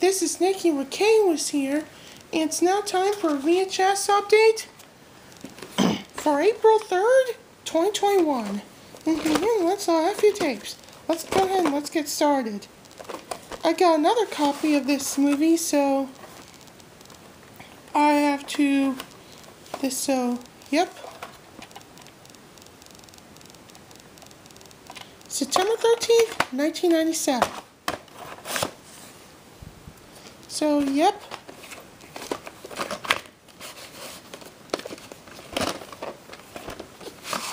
this is Niki Rekiwicz here, and it's now time for a VHS update for April 3rd, 2021. Mm-hmm, let's uh, a few tapes. Let's go ahead and let's get started. I got another copy of this movie, so I have to this so yep. September 13th, 1997. So, yep.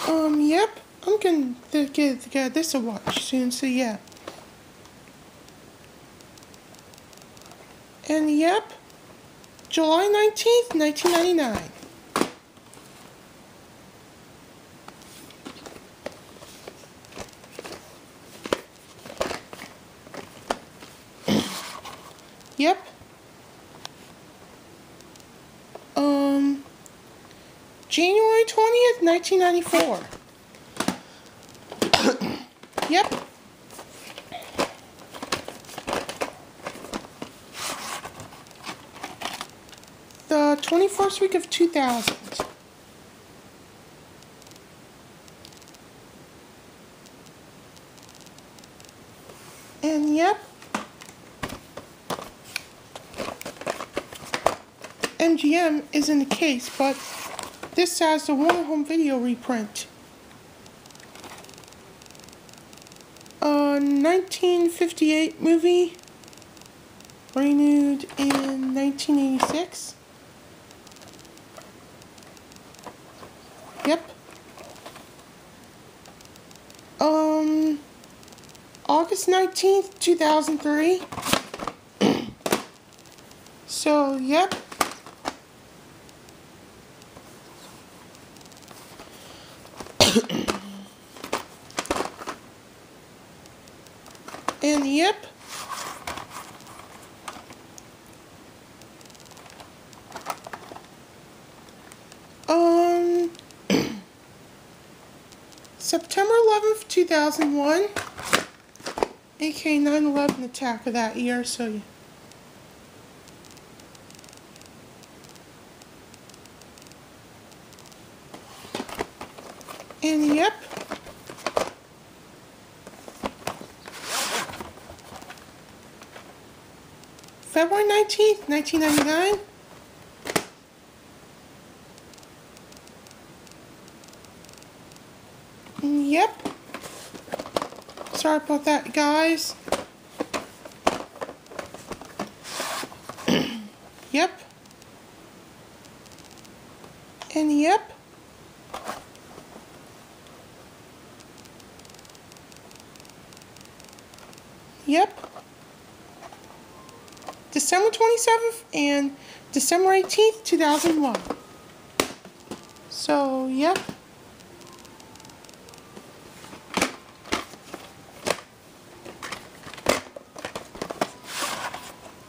Um, yep. I'm gonna give, get this a watch soon, so yeah. And yep, July 19th, 1999. Yep. 1994. yep. The 21st week of 2000. And yep. MGM is in the case, but this has the Warner Home Video reprint. A 1958 movie, renewed in 1986. Yep. Um, August 19th, 2003. so, yep. And yep. Um, September 11th, 2001, AK 9-11 attack of that year, so yeah. And yep. February 19th, 1999. Yep. Sorry about that, guys. yep. And yep. Yep. December 27th and December 18th, 2001. So, yep.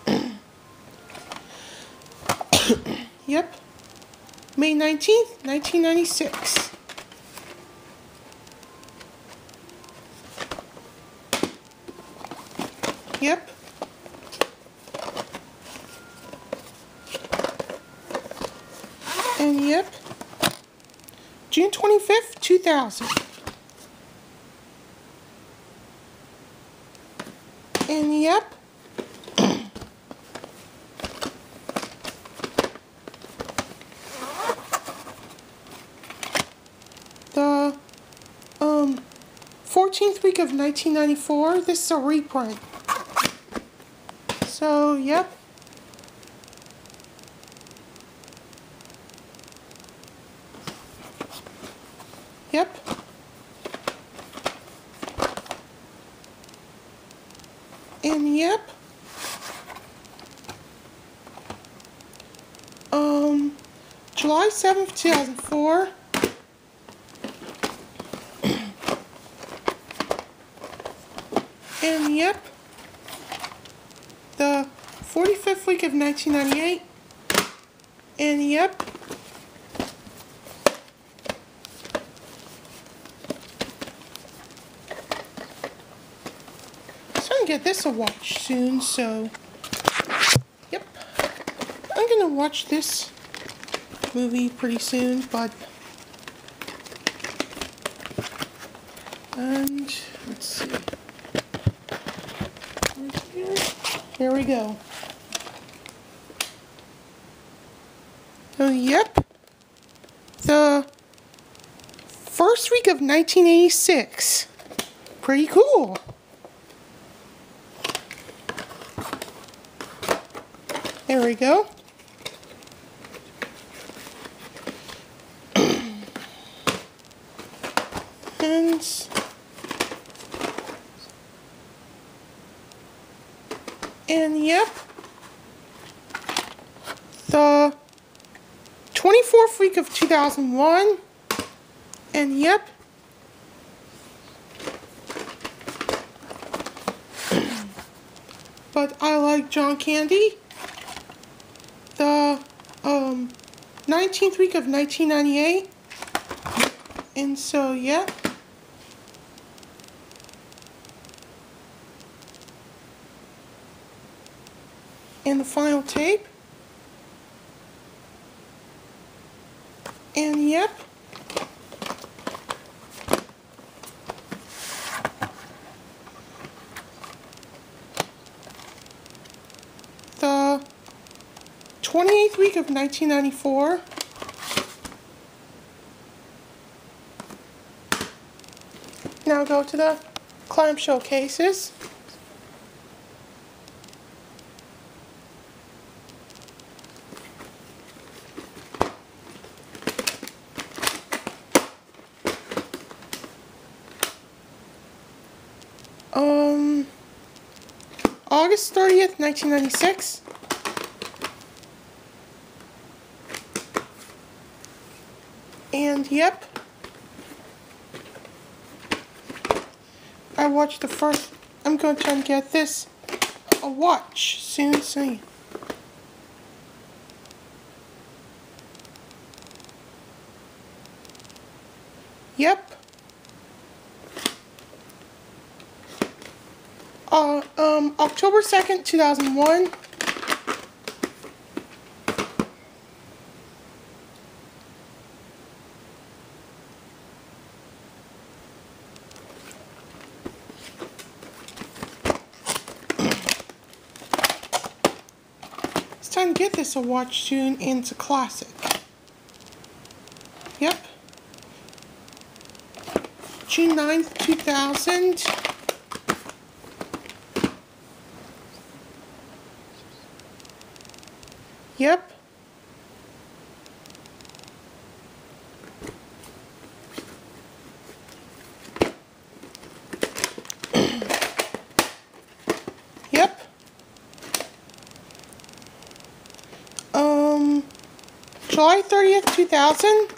yep. May 19th, 1996. Yep. And yep. June 25th, 2000. And yep. the um 14th week of 1994. This is a reprint. So, yep. Yep. And yep. Um, July 7th, 2004. and yep. The 45th week of 1998. And yep. Gonna get this a watch soon, so Yep. I'm gonna watch this movie pretty soon, but and let's see. Here, here we go. Oh, yep. The first week of 1986. Pretty cool. There we go. and and yep. The 24th week of 2001. And yep. but I like John Candy. The um, 19th week of 1998. And so, yeah. And the final tape. And yep. The 28th week of 1994. Now go to the clamshell cases. Um, August 30th, 1996. And yep, I watched the first, I'm going to try and get this a watch soon, soon. Yep. Uh, um, October 2nd, 2001. Time get this a watch soon and it's a classic. Yep. June 9th, 2000. Yep. yep. Um, July 30th, 2000.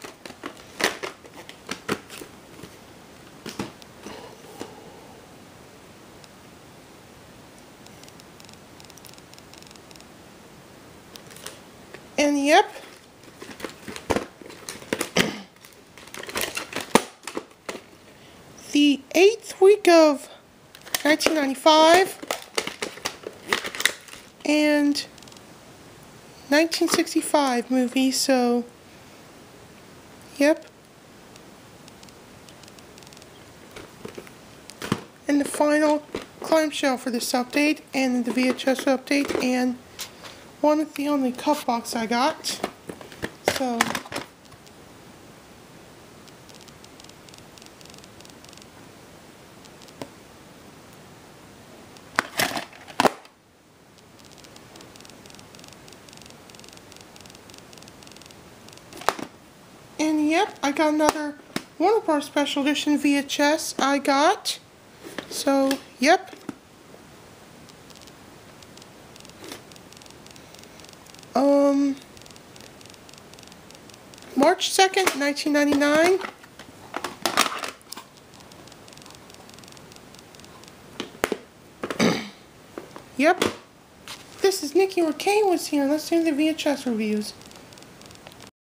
And yep. The eighth week of 1995 and 1965 movie, so yep. And the final clamshell for this update and the VHS update and one of the only cup box I got. So Yep, I got another one of our special edition VHS I got. So, yep. Um, March 2nd, 1999. yep. This is Niki Rekiwicz here. Let's do the VHS reviews.